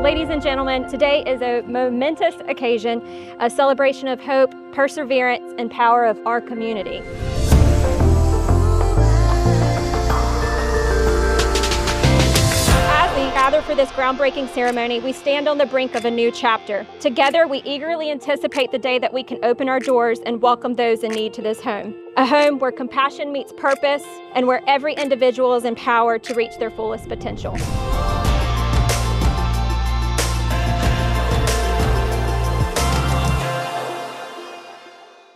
Ladies and gentlemen, today is a momentous occasion, a celebration of hope, perseverance, and power of our community. As we gather for this groundbreaking ceremony, we stand on the brink of a new chapter. Together, we eagerly anticipate the day that we can open our doors and welcome those in need to this home. A home where compassion meets purpose and where every individual is empowered to reach their fullest potential.